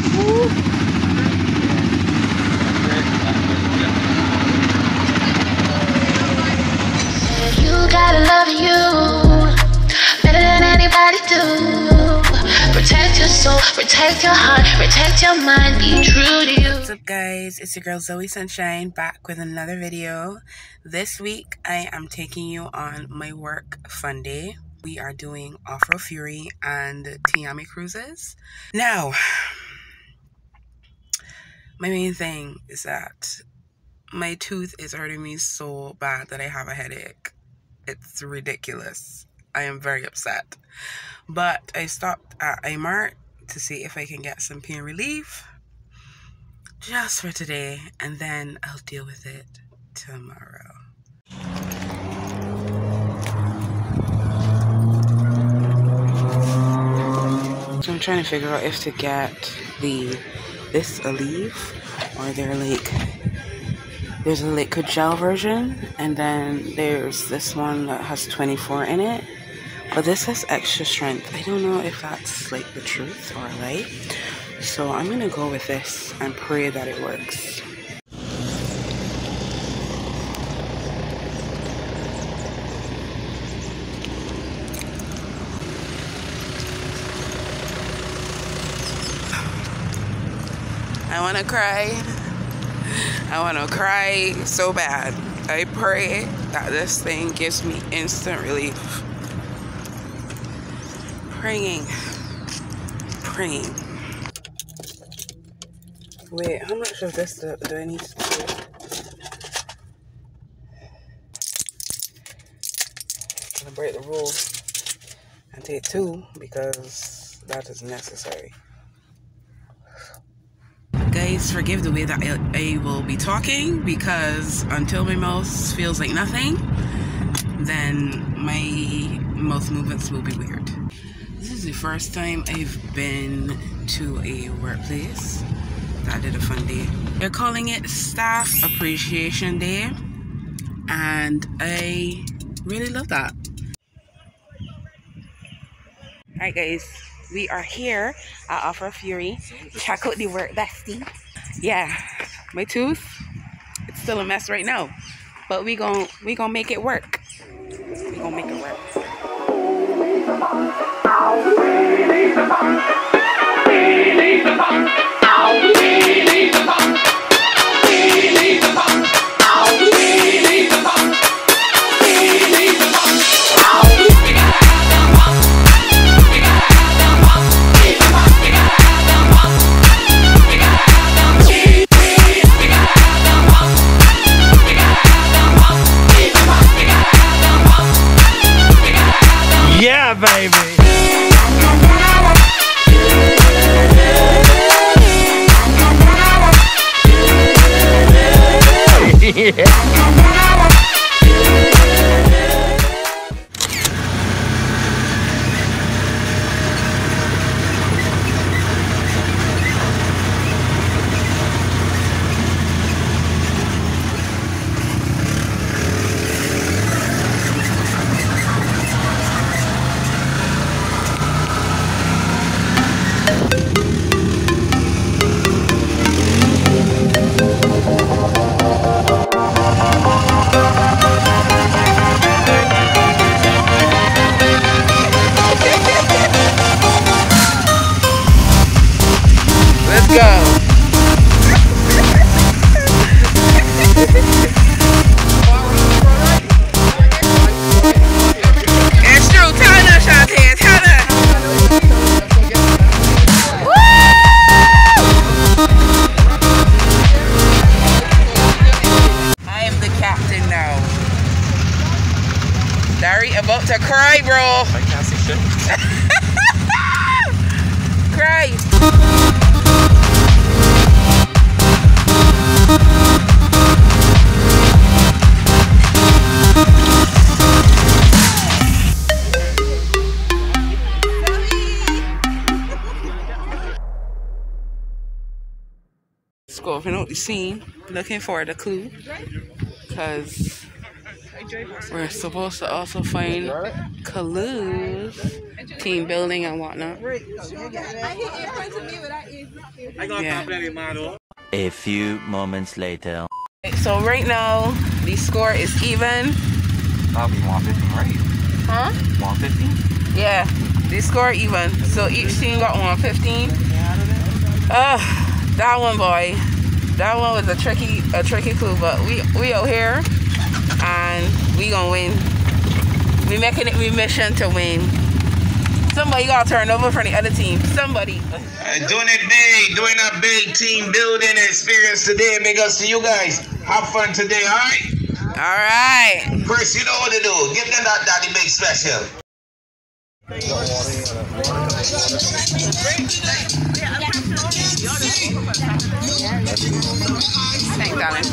You gotta love you better than anybody do. Protect your soul, protect your heart, protect your mind, be true to you. What's up guys, it's your girl Zoe Sunshine back with another video. This week I am taking you on my work fun day. We are doing Off-Road Fury and Tiami cruises. Now, my main thing is that my tooth is hurting me so bad that I have a headache. It's ridiculous. I am very upset. But I stopped at Imart to see if I can get some pain relief just for today, and then I'll deal with it tomorrow. So I'm trying to figure out if to get the this Aleve or they're like there's a liquid gel version and then there's this one that has 24 in it. But this has extra strength. I don't know if that's like the truth or a lie. So i'm gonna go with this and pray that it works i want to cry I want to cry so bad. I pray that this thing gives me instant relief. Praying. Praying. Wait, how much of this do, do I need to do? I'm gonna break the rule and take two because that is necessary guys forgive the way that I, will be talking because until my mouth feels like nothing then my mouth movements will be weird this is the first time I've been to a workplace that did a fun day they're calling it staff appreciation day and I really love that alright guys we are here at Off-Road Fury. Check out the work bestie. Yeah, my tooth, it's still a mess right now. But we gon' we gonna make it work. We gonna make it work. Yeah. Dari about to cry, bro. I can't see shit. Cry. Scoping out the scene, looking for the clue, because we're supposed to also find clues team building and whatnot. Yeah. A few moments later. So right now the score is even. That'll be 150, right? Huh? 150? Yeah, the score even. So each team got 115. Uh, that one boy, that one was a tricky, a tricky clue. But we we out here, and we gonna win. We making it we mission to win. Somebody got to turn over for the other team. Somebody. Uh, doing it big, doing a big team building experience today. Big ups to you guys. Have fun today, all right? All right. Chris, you know what to do. Give them that daddy big special. Thanks, darling.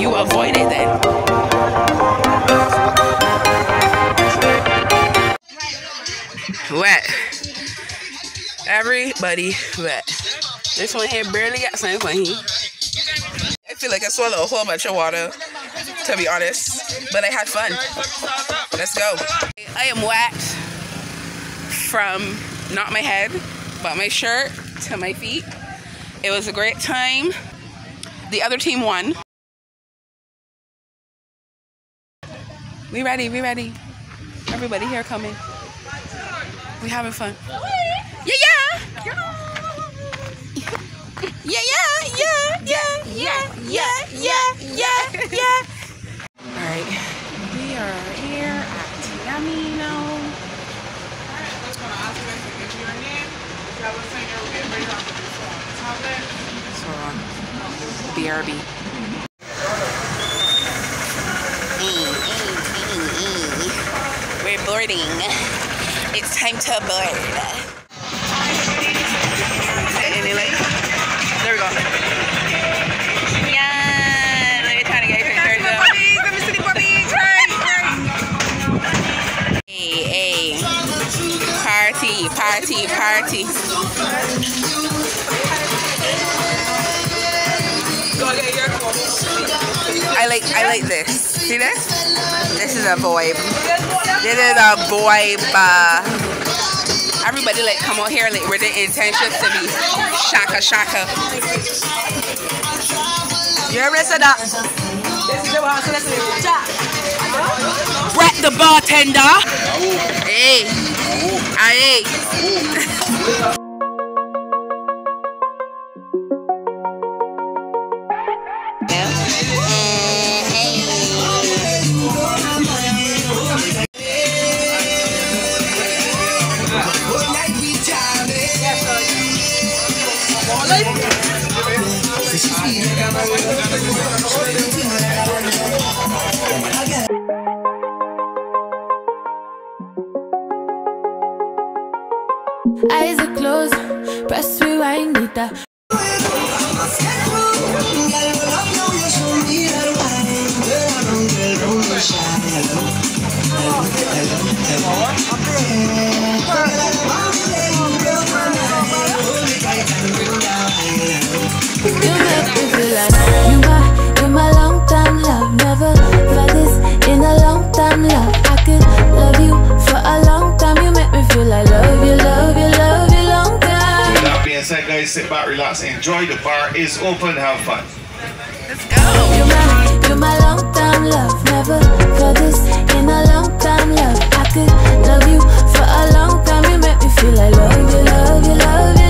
You avoided that. Wet. Everybody wet. This one here barely got something for. I feel like I swallowed a whole bunch of water, to be honest. But I had fun. Let's go. I am wet from not my head, but my shirt to my feet. It was a great time. The other team won. We ready, we ready. Everybody here coming. We having fun. Yeah, yeah yeah, yeah, yeah, yeah, yeah, yeah, yeah, yeah. All right, we are here at Yamino. So, um, BRB. We're boarding. It's time to board. Any? There we go. Yeah, let me try to get pictures up. Let me see the puppies. Hey, hey. Party, party, party. I like I like this. See this? This is a vibe. This is a vibe. Uh, everybody like come out here like with the intentions to be shaka shaka. You ever said that? Brett the bartender. Hey. Hey. Thank you. Sit back, relax, enjoy. The bar is open. Have fun. Let's go. You my, you my long time love. Never felt this in a long time love. I could love you for a long time. You make me feel like love you, love you, love you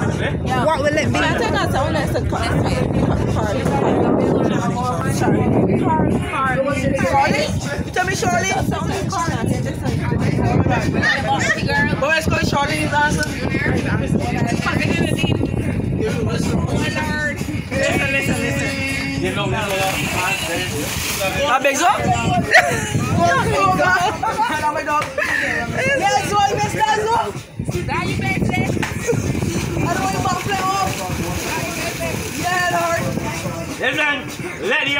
Yeah. What will it be? I think that's only a Charlie. Tell me Charlie. Boy, it's Charlie. He's awesome. Listen, listen, listen. You know, how big's up?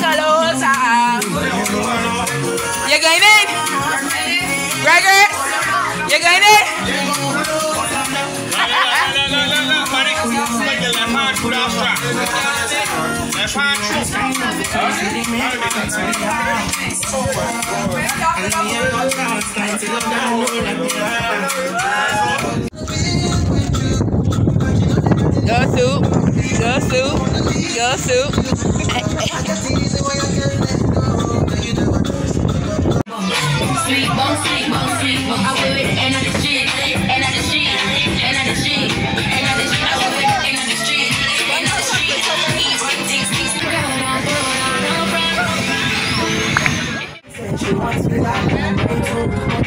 Calosa. You going in? Gregor? You going in? Soup. Go soup. Go soup. Sleep, won't sleep, won't sleep. I will it, and on the street, and on the street, and on the street, and on the street. I will it, and on the street, and on the street. Yeah, yeah.